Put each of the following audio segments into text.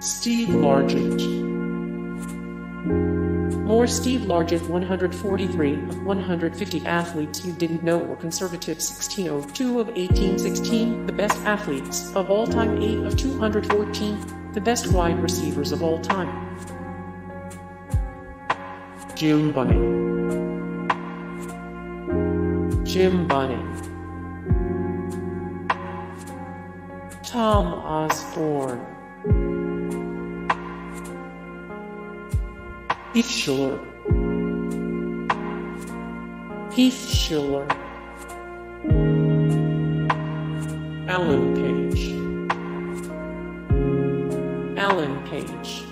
Steve Largent. More Steve Largent 143 of 150 athletes you didn't know were conservative 1602 of 1816, the best athletes of all time 8 of 214, the best wide receivers of all time. Jim Bunning. Jim Bunning. Tom Osborne. Heath Shuler. Alan Page. Alan Page.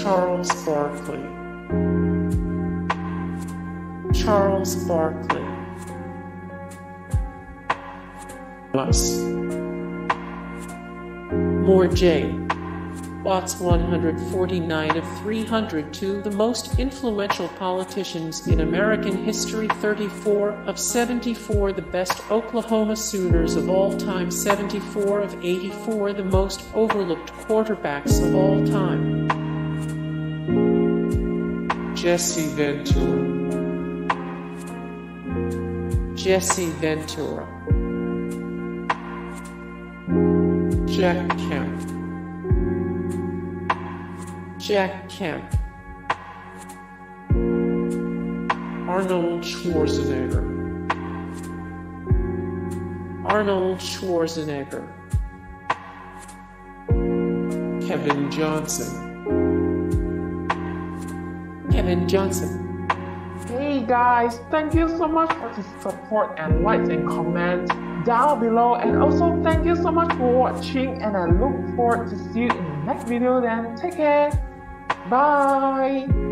Charles Barkley. Charles Barkley. Bus. More J. Watts 149 of 302 the most influential politicians in American history 34 of 74 the best Oklahoma Sooners of all time 74 of 84 the most overlooked quarterbacks of all time. Jesse Ventura. Jesse Ventura. Jack Kemp Jack Kemp. Arnold Schwarzenegger. Arnold Schwarzenegger. Kevin Johnson. Kevin Johnson. Hey guys, thank you so much for the support and likes and comments down below and also thank you so much for watching and I look forward to see you in the next video then take care Bye.